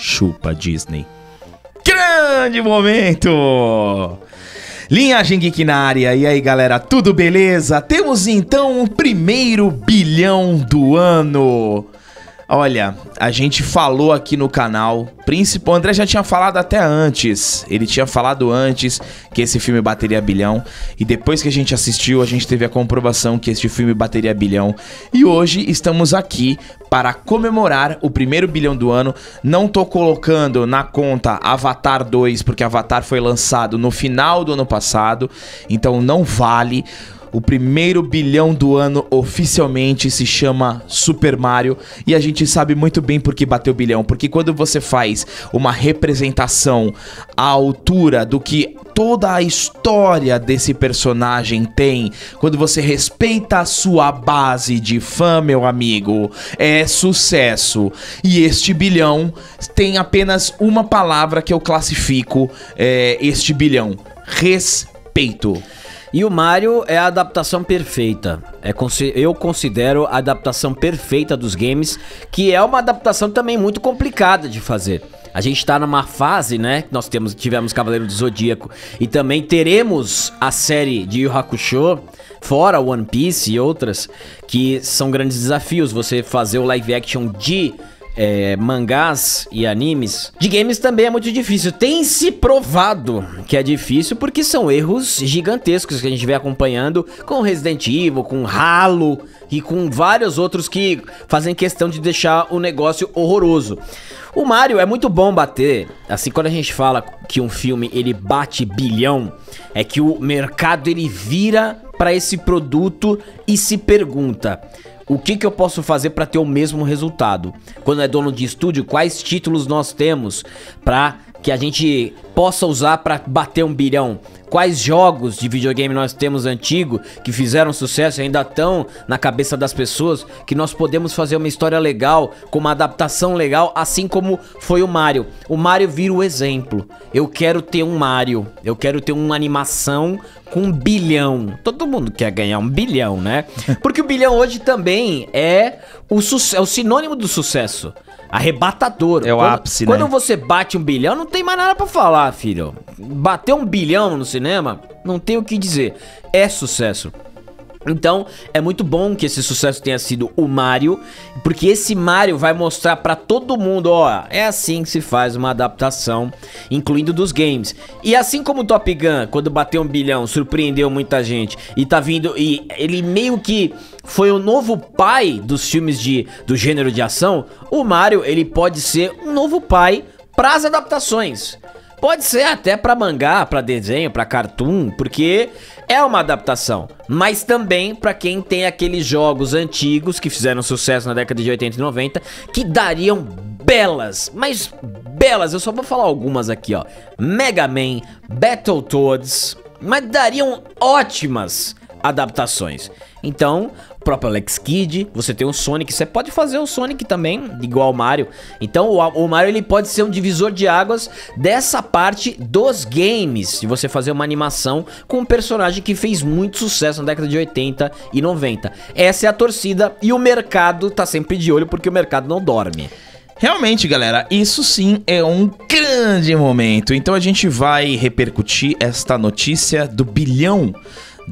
chupa Disney. Grande momento! Linhagem Geek na área. E aí, galera, tudo beleza? Temos então o primeiro bilhão do ano. Olha, a gente falou aqui no canal, principal, o André já tinha falado até antes. Ele tinha falado antes que esse filme bateria bilhão e depois que a gente assistiu, a gente teve a comprovação que este filme bateria bilhão. E hoje estamos aqui para comemorar o primeiro bilhão do ano. Não tô colocando na conta Avatar 2 porque Avatar foi lançado no final do ano passado, então não vale. O primeiro bilhão do ano oficialmente se chama Super Mario e a gente sabe muito bem por que bateu bilhão, porque quando você faz uma representação à altura do que toda a história desse personagem tem, quando você respeita a sua base de fã, meu amigo, é sucesso. E este bilhão tem apenas uma palavra que eu classifico é, este bilhão: respeito. E o Mario é a adaptação perfeita. É, eu considero a adaptação perfeita dos games, que é uma adaptação também muito complicada de fazer. A gente tá numa fase, né? Nós temos, tivemos Cavaleiro do Zodíaco e também teremos a série de Yu Hakusho, fora One Piece e outras, que são grandes desafios. Você fazer o live action de é, mangás e animes, de games também é muito difícil. Tem se provado que é difícil porque são erros gigantescos que a gente vem acompanhando com Resident Evil, com Halo e com vários outros que fazem questão de deixar o negócio horroroso. O Mario é muito bom bater. Assim, quando a gente fala que um filme ele bate bilhão, é que o mercado ele vira para esse produto e se pergunta: o que, que eu posso fazer para ter o mesmo resultado? Quando é dono de estúdio, quais títulos nós temos para que a gente possa usar para bater um bilhão? Quais jogos de videogame nós temos antigo que fizeram sucesso e ainda estão na cabeça das pessoas que nós podemos fazer uma história legal, com uma adaptação legal, assim como foi o Mario. O Mario vira o exemplo. Eu quero ter um Mario, eu quero ter uma animação com um bilhão. Todo mundo quer ganhar um bilhão, né? Porque o bilhão hoje também é o, é o sinônimo do sucesso. Arrebatador. É o quando, ápice, quando né? você bate um bilhão, não tem mais nada para falar, filho. Bater um bilhão no cinema, não tem o que dizer. É sucesso. Então, é muito bom que esse sucesso tenha sido o Mario, porque esse Mario vai mostrar para todo mundo, ó, é assim que se faz uma adaptação, incluindo dos games. E assim como o Top Gun, quando bateu um bilhão, surpreendeu muita gente e tá vindo e ele meio que foi o novo pai dos filmes de do gênero de ação, o Mario, ele pode ser um novo pai para as adaptações. Pode ser até para mangá, para desenho, para cartoon, porque é uma adaptação, mas também para quem tem aqueles jogos antigos que fizeram sucesso na década de 80 e 90, que dariam belas, mas belas, eu só vou falar algumas aqui, ó. Mega Man, Battletoads, mas dariam ótimas adaptações. Então, o próprio Alex Kidd, você tem o Sonic, você pode fazer o Sonic também, igual o Mario. Então, o, o Mario ele pode ser um divisor de águas dessa parte dos games, de você fazer uma animação com um personagem que fez muito sucesso na década de 80 e 90. Essa é a torcida e o mercado tá sempre de olho porque o mercado não dorme. Realmente, galera, isso sim é um grande momento. Então a gente vai repercutir esta notícia do bilhão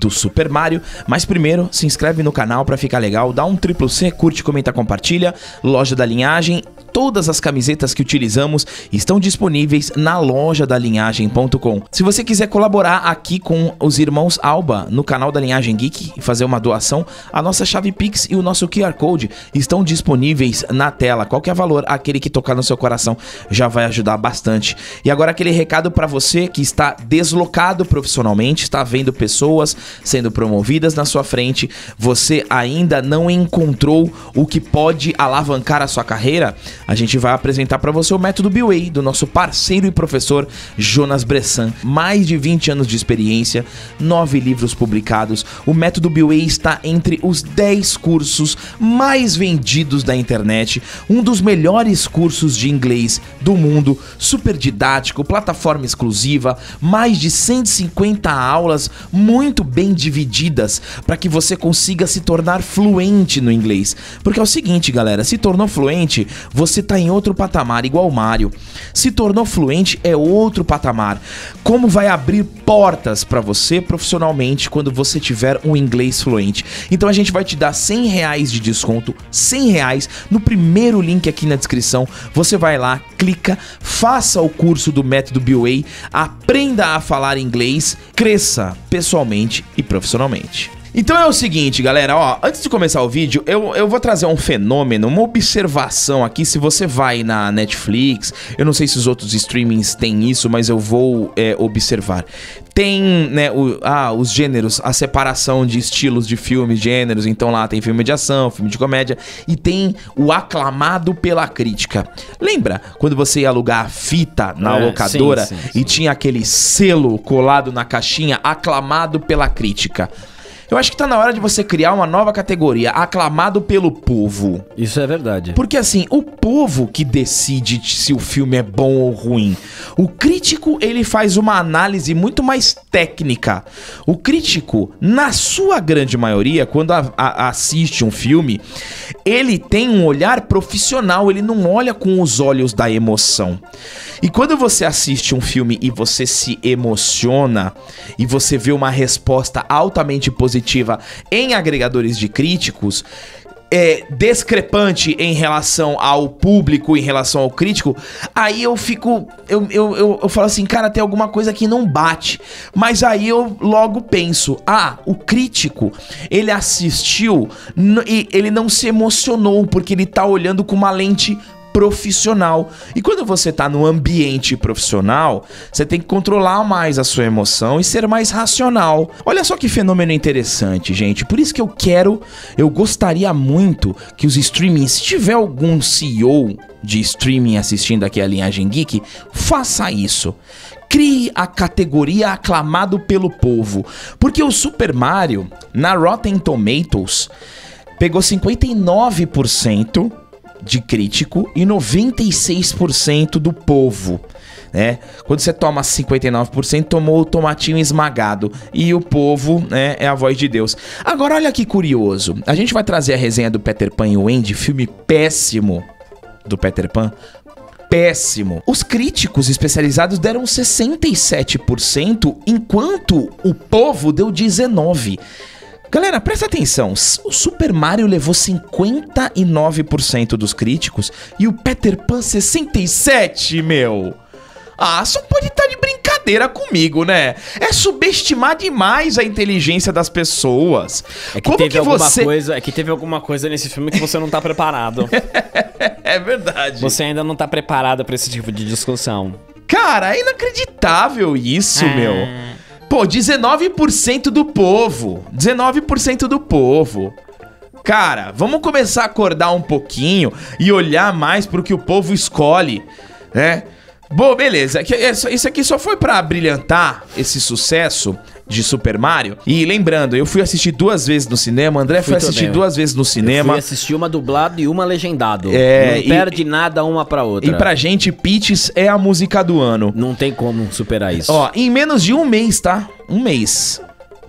do Super Mario. Mas primeiro, se inscreve no canal para ficar legal, dá um triplo C, curte, comenta, compartilha. Loja da Linhagem, todas as camisetas que utilizamos estão disponíveis na loja da linhagem.com. Se você quiser colaborar aqui com os irmãos Alba no canal da Linhagem Geek e fazer uma doação, a nossa chave Pix e o nosso QR Code estão disponíveis na tela. Qualquer valor, aquele que tocar no seu coração já vai ajudar bastante. E agora aquele recado para você que está deslocado profissionalmente, está vendo pessoas sendo promovidas na sua frente, você ainda não encontrou o que pode alavancar a sua carreira, a gente vai apresentar para você o método B-Way do nosso parceiro e professor Jonas Bressan. Mais de 20 anos de experiência, 9 livros publicados. O método B-Way está entre os 10 cursos mais vendidos da internet, um dos melhores cursos de inglês do mundo, super didático, plataforma exclusiva, mais de 150 aulas muito bem divididas para que você consiga se tornar fluente no inglês. Porque é o seguinte, galera, se tornou fluente, você tá em outro patamar, igual o Mario. Se tornou fluente é outro patamar. Como vai abrir portas para você profissionalmente quando você tiver um inglês fluente. Então a gente vai te dar 100 reais de desconto, 100 reais no primeiro link aqui na descrição. Você vai lá, clica, faça o curso do método BOA, aprenda a falar inglês, cresça pessoalmente e profissionalmente. Então é o seguinte, galera, ó, antes de começar o vídeo, eu, eu vou trazer um fenômeno, uma observação aqui. Se você vai na Netflix, eu não sei se os outros streamings têm isso, mas eu vou é, observar. Tem, né, o, ah, os gêneros, a separação de estilos de filmes, gêneros. Então lá tem filme de ação, filme de comédia e tem o aclamado pela crítica. Lembra quando você ia alugar a fita na É, locadora sim, sim, e tinha aquele selo colado na caixinha, aclamado pela crítica? Eu acho que tá na hora de você criar uma nova categoria, aclamado pelo povo. Isso é verdade. Porque assim, o povo que decide se o filme é bom ou ruim. O crítico, ele faz uma análise muito mais técnica. O crítico, na sua grande maioria, quando a- a- assiste um filme, ele tem um olhar profissional, ele não olha com os olhos da emoção. E quando você assiste um filme e você se emociona e você vê uma resposta altamente positiva em agregadores de críticos, é, discrepante em relação ao público, em relação ao crítico, aí eu fico. Eu, eu, eu, eu falo assim, cara, tem alguma coisa que não bate. Mas aí eu logo penso: ah, o crítico, ele assistiu e ele não se emocionou porque ele tá olhando com uma lente profissional. E quando você tá no ambiente profissional, você tem que controlar mais a sua emoção e ser mais racional. Olha só que fenômeno interessante, gente. Por isso que eu quero, eu gostaria muito que os streamings, se tiver algum CEO de streaming assistindo aqui a Linhagem Geek, faça isso. Crie a categoria aclamado pelo povo. Porque o Super Mario, na Rotten Tomatoes, pegou 59% de crítico e 96% do povo. Né? Quando você toma 59%, tomou o tomatinho esmagado. E o povo né, é a voz de Deus. Agora, olha que curioso. A gente vai trazer a resenha do Peter Pan e o Andy, filme péssimo do Peter Pan. Péssimo. Os críticos especializados deram 67%, enquanto o povo deu 19%. Galera, presta atenção. O Super Mario levou 59% dos críticos e o Peter Pan 67, meu. Ah, só pode estar de brincadeira comigo, né? É subestimar demais a inteligência das pessoas. É que teve alguma coisa, é que teve alguma coisa nesse filme que você não tá preparado. É verdade. você ainda não tá preparado pra esse tipo de discussão. Cara, é inacreditável isso, É. meu. Pô, 19% do povo. 19% do povo. Cara, vamos começar a acordar um pouquinho e olhar mais pro que o povo escolhe, né? Bom, beleza. que- Isso isso aqui só foi pra brilhantar esse sucesso de Super Mario. E lembrando, eu fui assistir duas vezes no cinema, André Fui foi assistir também. duas vezes no Eu cinema. fui assistir uma dublada e uma legendado. É, não e- perde nada uma pra outra. E pra gente, Peaches é a música do ano. Não tem como superar isso. Ó, em menos de um mês, tá? Um mês.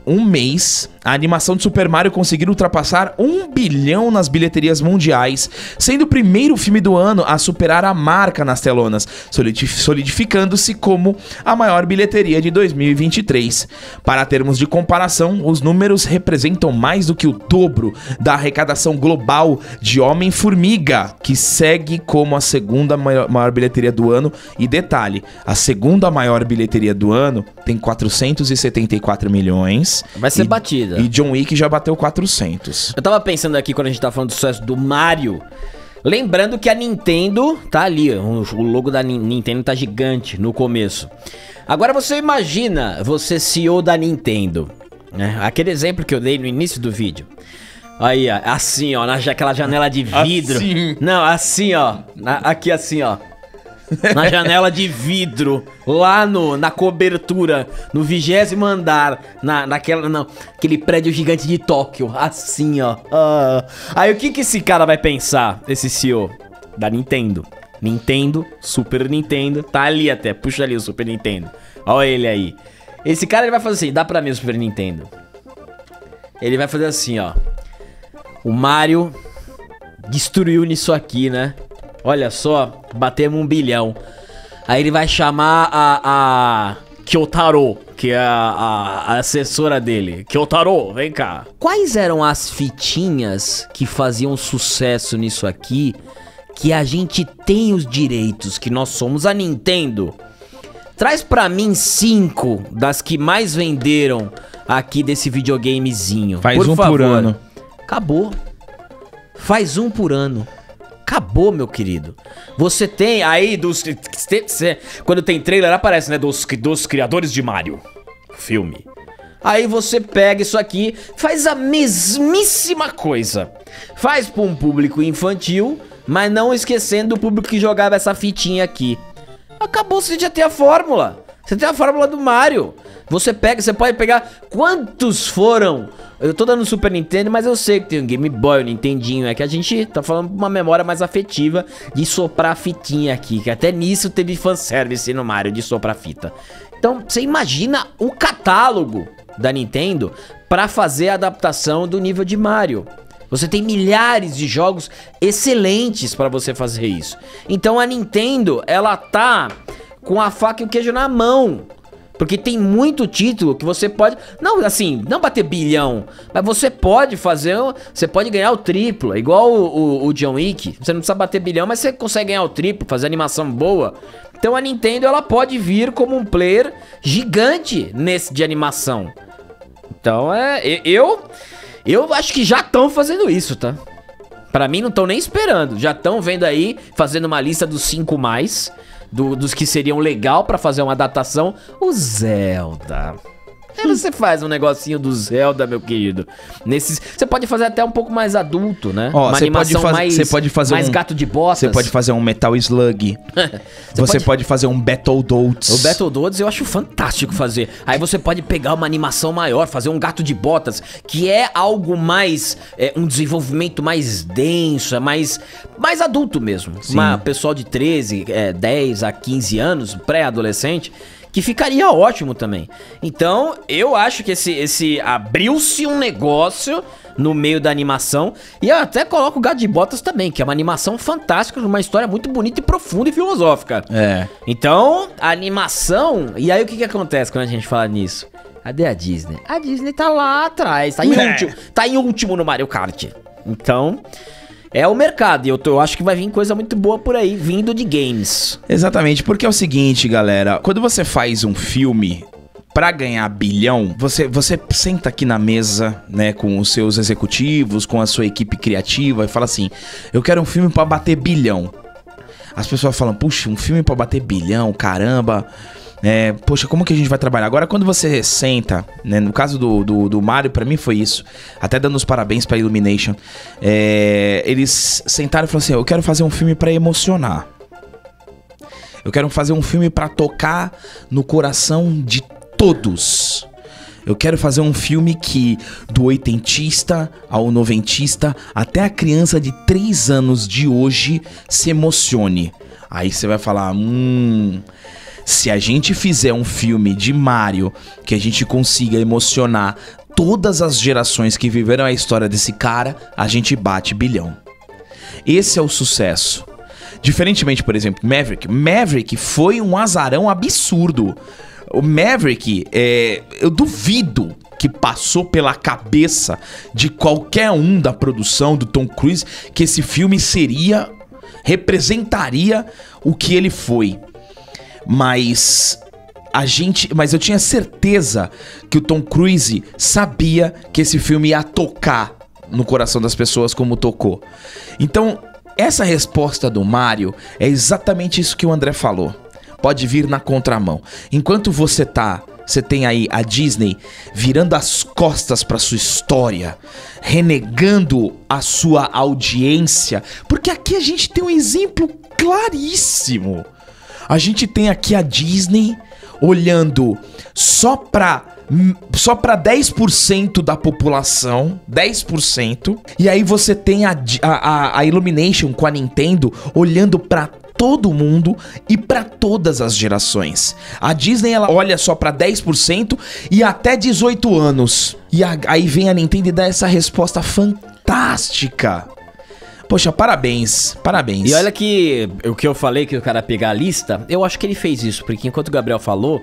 Um mês, a animação de Super Mario conseguiu ultrapassar um bilhão nas bilheterias mundiais, sendo o primeiro filme do ano a superar a marca nas telonas, solidi- solidificando-se como a maior bilheteria de 2023. Para termos de comparação, os números representam mais do que o dobro da arrecadação global de Homem-Formiga, que segue como a segunda maior, maior bilheteria do ano. E detalhe, a segunda maior bilheteria do ano tem 474 milhões. Vai ser E- batida. E John Wick já bateu 400. Eu tava pensando aqui quando a gente tá falando do sucesso do Mario. Lembrando que a Nintendo tá ali, o logo da Nin- Nintendo tá gigante no começo. Agora você imagina você CEO da Nintendo, né? Aquele exemplo que eu dei no início do vídeo. Aí, ó, assim, ó, naquela janela de vidro. Assim. Não, assim, ó. aqui assim, ó. Na janela de vidro, lá no, na cobertura, no vigésimo andar, na, naquela, não, aquele prédio gigante de Tóquio, assim, ó. Ah. Aí o que que esse cara vai pensar, esse CEO da Nintendo? Nintendo, Super Nintendo, tá ali até, puxa ali o Super Nintendo. Olha ele aí. Esse cara ele vai fazer assim, dá pra mim o Super Nintendo. Ele vai fazer assim, ó. O Mario destruiu nisso aqui, né? Olha só, batemos um bilhão. Aí ele vai chamar a, a Kyotaro, que é a, a, a assessora dele. Kyotaro, vem cá. Quais eram as fitinhas que faziam sucesso nisso aqui? Que a gente tem os direitos, que nós somos a Nintendo. Traz pra mim cinco das que mais venderam aqui desse videogamezinho. Faz um por ano. Acabou. Faz um por ano. Acabou, meu querido. Você tem aí dos. Quando tem trailer, aparece, né? Dos, dos criadores de Mario. Filme. Aí você pega isso aqui, faz a mesmíssima coisa. Faz para um público infantil, mas não esquecendo o público que jogava essa fitinha aqui. Acabou, você já tem a fórmula. Você tem a fórmula do Mario. Você pega, você pode pegar quantos foram. Eu tô dando Super Nintendo, mas eu sei que tem o Game Boy, o Nintendinho. É que a gente tá falando uma memória mais afetiva de soprar a fitinha aqui. Que até nisso teve fanservice no Mario de soprar fita. Então, você imagina o catálogo da Nintendo para fazer a adaptação do nível de Mario. Você tem milhares de jogos excelentes para você fazer isso. Então a Nintendo, ela tá com a faca e o queijo na mão. Porque tem muito título que você pode. Não, assim, não bater bilhão. Mas você pode fazer. Você pode ganhar o triplo. É igual o, o, o John Wick. Você não precisa bater bilhão, mas você consegue ganhar o triplo, fazer animação boa. Então a Nintendo ela pode vir como um player gigante nesse de animação. Então é. Eu. Eu acho que já estão fazendo isso, tá? Para mim não estão nem esperando. Já estão vendo aí, fazendo uma lista dos cinco mais do, dos que seriam legal para fazer uma adaptação, o Zelda. Você faz um negocinho do Zelda, meu querido. Nesses, você pode fazer até um pouco mais adulto, né? Ó, Uma animação pode mais, você pode fazer mais um, gato de botas. Você pode fazer um Metal Slug. você, você pode... fazer um Battletoads. O Battletoads eu acho fantástico fazer. Aí você pode pegar uma animação maior, fazer um gato de botas, que é algo mais é, um desenvolvimento mais denso, é mais mais adulto mesmo. Uma pessoal de 13, é, 10 a 15 anos, pré-adolescente, que ficaria ótimo também. Então, eu acho que esse, esse abriu-se um negócio no meio da animação. E eu até coloco o Gato de Botas também, que é uma animação fantástica, uma história muito bonita e profunda e filosófica. É. Então, a animação. E aí o que, que acontece quando a gente fala nisso? Cadê a Disney? A Disney tá lá atrás, tá em é. último, tá em último no Mario Kart. Então, é o mercado. E eu, tô, eu acho que vai vir coisa muito boa por aí, vindo de games. Exatamente, porque é o seguinte, galera. Quando você faz um filme para ganhar bilhão, você, você senta aqui na mesa, né, com os seus executivos, com a sua equipe criativa e fala assim: "Eu quero um filme para bater bilhão". As pessoas falam: "Puxa, um filme para bater bilhão, caramba". É, poxa, como que a gente vai trabalhar? Agora, quando você senta, né, no caso do, do, do Mario, para mim foi isso. Até dando os parabéns pra Illumination. É, eles sentaram e falaram assim: Eu quero fazer um filme para emocionar. Eu quero fazer um filme para tocar no coração de todos. Eu quero fazer um filme que, do oitentista ao noventista, até a criança de 3 anos de hoje se emocione. Aí você vai falar: Hum se a gente fizer um filme de Mario que a gente consiga emocionar todas as gerações que viveram a história desse cara, a gente bate bilhão. Esse é o sucesso. Diferentemente, por exemplo, Maverick. Maverick foi um azarão absurdo. O Maverick, é, eu duvido que passou pela cabeça de qualquer um da produção do Tom Cruise que esse filme seria, representaria o que ele foi mas a gente, mas eu tinha certeza que o Tom Cruise sabia que esse filme ia tocar no coração das pessoas como tocou. Então, essa resposta do Mario é exatamente isso que o André falou. Pode vir na contramão. Enquanto você tá você tem aí a Disney virando as costas para sua história, renegando a sua audiência, porque aqui a gente tem um exemplo claríssimo. A gente tem aqui a Disney olhando só pra só para 10% da população, 10%. E aí você tem a, a, a Illumination com a Nintendo olhando para todo mundo e para todas as gerações. A Disney ela olha só para 10% e até 18 anos. E a, aí vem a Nintendo e dá essa resposta fantástica. Poxa, parabéns, parabéns. E olha que o que eu falei que o cara pegar a lista, eu acho que ele fez isso, porque enquanto o Gabriel falou,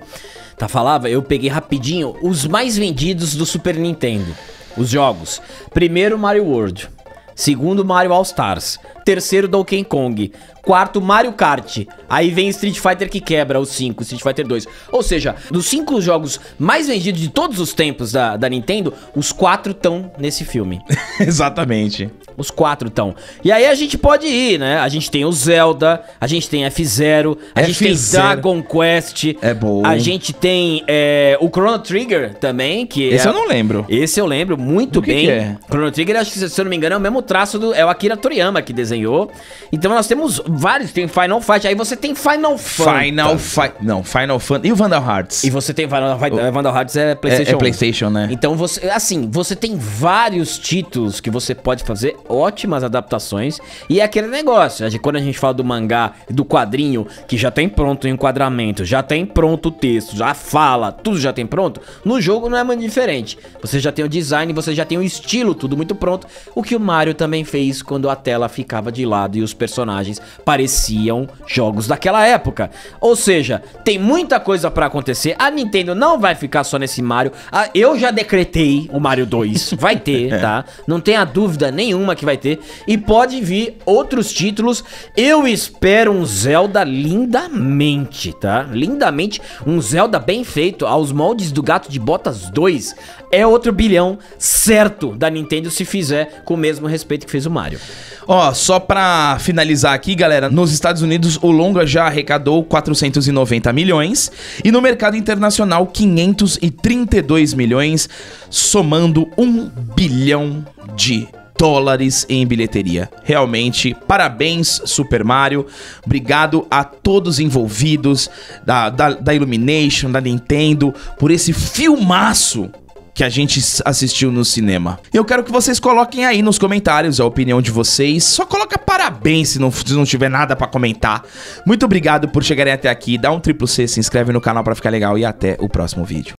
tá falava, eu peguei rapidinho os mais vendidos do Super Nintendo. Os jogos. Primeiro Mario World. Segundo Mario All Stars. Terceiro Donkey Kong. Quarto Mario Kart. Aí vem Street Fighter que quebra os 5, Street Fighter 2. Ou seja, dos cinco jogos mais vendidos de todos os tempos da, da Nintendo, os quatro estão nesse filme. Exatamente. Os quatro estão. E aí a gente pode ir, né? A gente tem o Zelda, a gente tem F-Zero, a gente tem F0. Dragon Quest. É bom. A gente tem é, o Chrono Trigger também, que Esse é... eu não lembro. Esse eu lembro muito Do que bem. que é? Chrono Trigger, acho que se eu não me engano, é o mesmo traço do. É o Akira Toriyama que desenhou. Então nós temos vários. Tem Final Fight. Aí você tem Final Fantasy. Final Fight. Não, Final Fantasy. E o Vandal Hearts? E você tem Final Fight. Vandal Hearts é PlayStation. é 1. PlayStation, né? Então você, assim, você tem vários títulos que você pode fazer ótimas adaptações e é aquele negócio, quando a gente fala do mangá, do quadrinho que já tem pronto o enquadramento, já tem pronto o texto, já fala, tudo já tem pronto, no jogo não é muito diferente. Você já tem o design, você já tem o estilo, tudo muito pronto, o que o Mario também fez quando a tela ficava de lado e os personagens pareciam jogos daquela época. Ou seja, tem muita coisa pra acontecer. A Nintendo não vai ficar só nesse Mario. Ah, eu já decretei o Mario 2. Vai ter, tá? Não tenha dúvida nenhuma que vai ter. E pode vir outros títulos. Eu espero um Zelda lindamente, tá? Lindamente. Um Zelda bem feito aos moldes do Gato de Botas 2. É outro bilhão certo da Nintendo se fizer com o mesmo respeito que fez o Mario. Ó, só pra finalizar aqui, galera, nos Estados Unidos o longa já arrecadou 490 milhões e no mercado internacional 532 milhões, somando 1 bilhão de dólares em bilheteria. Realmente, parabéns Super Mario, obrigado a todos envolvidos da, da, da Illumination, da Nintendo, por esse filmaço que a gente assistiu no cinema. Eu quero que vocês coloquem aí nos comentários a opinião de vocês. Só coloca parabéns se não, se não tiver nada pra comentar. Muito obrigado por chegarem até aqui. Dá um triplo C, se inscreve no canal pra ficar legal e até o próximo vídeo.